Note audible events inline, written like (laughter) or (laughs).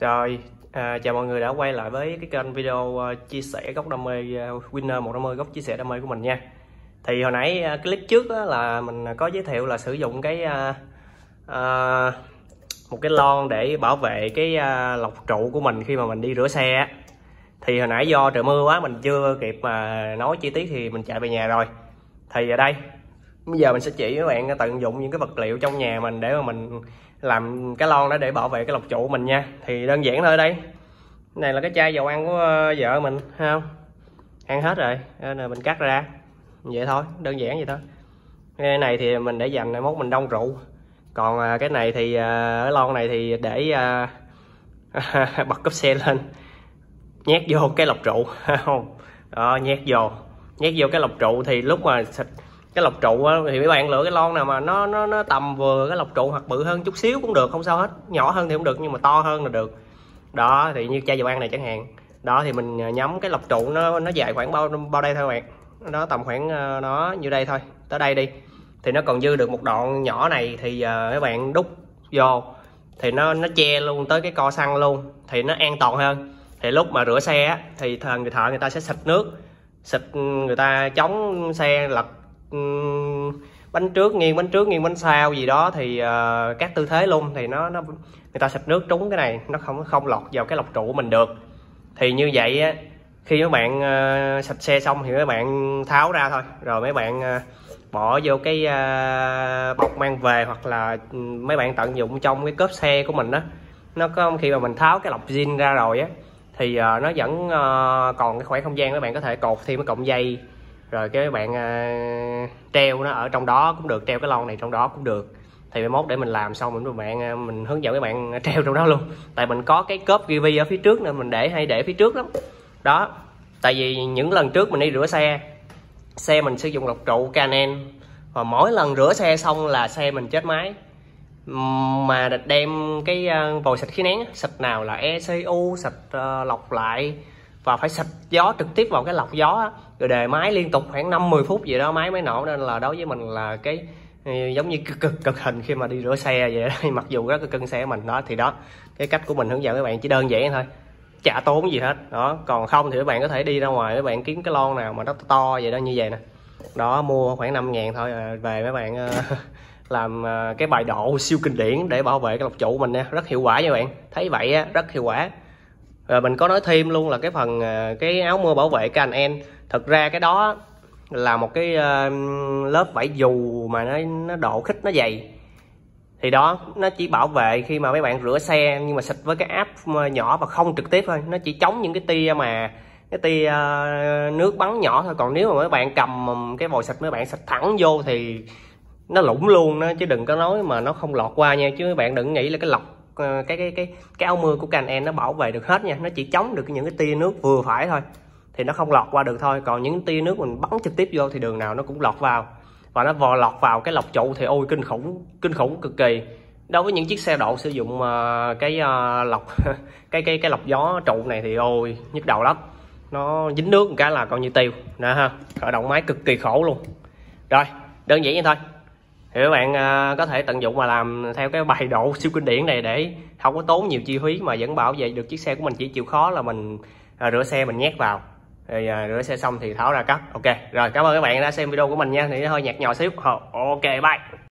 Rồi, à, chào mọi người đã quay lại với cái kênh video uh, chia sẻ góc đam mê uh, Winner 150 góc chia sẻ đam mê của mình nha. Thì hồi nãy uh, clip trước á, là mình có giới thiệu là sử dụng cái uh, uh, một cái lon để bảo vệ cái uh, lọc trụ của mình khi mà mình đi rửa xe. Thì hồi nãy do trời mưa quá mình chưa kịp mà nói chi tiết thì mình chạy về nhà rồi. Thì ở đây bây giờ mình sẽ chỉ các bạn tận dụng những cái vật liệu trong nhà mình để mà mình làm cái lon đó để bảo vệ cái lọc trụ mình nha. Thì đơn giản thôi đây. Này là cái chai dầu ăn của ờ, vợ mình, thấy không? Ăn hết rồi. Ờ, Nên mình cắt ra. Vậy thôi, đơn giản vậy thôi. Cái này thì mình để dành mốt mình đông rượu. Còn ờ, cái này thì ở lon này thì để (laughs) bật cấp xe lên. Nhét vô cái lọc trụ. (laughs) Không? Đó nhét vô. Nhét vô cái lọc trụ thì lúc mà cái lọc trụ thì mấy bạn lựa cái lon nào mà nó nó nó tầm vừa cái lọc trụ hoặc bự hơn chút xíu cũng được không sao hết. Nhỏ hơn thì không được nhưng mà to hơn là được. Đó thì như chai dầu ăn này chẳng hạn. Đó thì mình ờ, nhắm cái lọc trụ nó nó dài khoảng bao bao đây thôi bạn. Nó tầm khoảng ờ, nó như đây thôi tới đây đi. Thì nó còn dư được một đoạn nhỏ này thì ờ, uh, các bạn đúc vô. Thì nó nó che luôn tới cái co xăng luôn thì nó an toàn hơn. Thì lúc mà rửa xe thì thằng người thợ người ta sẽ xịt nước xịt ừ, người ta chống xe lật bánh trước nghiêng bánh trước nghiêng bánh sau gì đó thì uh, các tư thế luôn. Thì nó nó người ta xịt nước trúng cái này nó không không lọt vào cái lọc trụ của mình được. Thì như vậy á khi mấy bạn ờ, uh, sạch xe xong thì mấy bạn tháo ra thôi. Rồi mấy bạn uh, bỏ vô cái uh, bọc mang về hoặc là mấy bạn tận dụng trong cái cốp xe của mình đó nó có khi mà mình tháo cái lọc zin ra rồi á thì uh, nó vẫn uh, còn cái khoảng không gian mấy bạn có thể cột thêm cái cọng dây rồi cái bạn uh, treo nó ở trong đó cũng được treo cái lon này trong đó cũng được. Thì mai mốt để mình làm xong mình bạn à, mình hướng dẫn các bạn (laughs) treo trong đó luôn. Tại mình có cái cốp gv ở phía trước nên mình để hay để phía trước lắm. Đó tại vì những lần trước mình đi rửa xe xe mình sử dụng lọc trụ Canon và mỗi lần rửa xe xong là xe mình chết máy. Mà đem cái à, vòi sạch khí nén sạch nào là ECU sạch uh, lọc lại và phải xịt gió trực tiếp vào cái lọc gió rồi đề máy liên tục khoảng 5-10 phút gì đó máy mới nổ nên là đối với mình là cái ừ, giống như cực cực, cực hình khi mà đi rửa xe vậy đó. (laughs) mặc dù rất là cân xe mình đó thì đó cái cách của mình hướng dẫn các bạn chỉ đơn giản thôi. Chả tốn gì hết đó. Còn không thì các bạn có thể đi ra ngoài các bạn kiếm cái lon nào mà nó to vậy đó như vậy nè. Đó mua khoảng 5 ngàn thôi à, về mấy bạn ờ, (laughs) làm ờ, cái bài độ siêu kinh điển để bảo vệ cái lọc trụ mình nha. Rất hiệu quả nha bạn. Thấy vậy á rất hiệu quả rồi mình có nói thêm luôn là cái phần ờ, cái áo mưa bảo vệ KNN thật ra cái đó là một cái ờ, lớp vải dù mà nó nó độ khích, nó dày. Thì đó, nó chỉ bảo vệ khi mà mấy bạn rửa xe nhưng mà xịt với cái áp nhỏ và không trực tiếp thôi. Nó chỉ chống những cái tia mà, cái tia nước bắn nhỏ thôi. Còn nếu mà mấy bạn cầm cái vòi xịt, mấy bạn xịt thẳng vô thì nó lủng luôn đó, chứ đừng có nói mà nó không lọt qua nha. Chứ mấy bạn đừng nghĩ là cái lọc Ờ, cái cái cái cái áo mưa của Canon nó bảo vệ được hết nha. Nó chỉ chống được những cái tia nước vừa phải thôi. Thì nó không lọt qua được thôi. Còn những tia nước mình bắn trực tiếp vô thì đường nào nó cũng lọt vào. Và nó vò lọt vào cái lọc trụ thì ôi kinh khủng kinh khủng cực kỳ. Đối với những chiếc xe độ sử dụng uh, cái uh, lọc (laughs) cái cái cái lọc gió trụ này thì ôi nhức đầu lắm. Nó dính nước một cái là coi như tiêu. Nè ha khởi động máy cực kỳ khổ luôn. Rồi đơn giản như thôi thì các bạn à, có thể tận dụng mà làm theo cái bài độ siêu kinh điển này để không có tốn nhiều chi phí mà vẫn bảo vệ được chiếc xe của mình. Chỉ chịu khó là mình à, rửa xe mình nhét vào. Thì à, rửa xe xong thì tháo ra cắt. Ok, rồi cảm ơn các bạn đã xem video của mình nha. Thì hơi nhạt nhòa xíu. Ok, bye.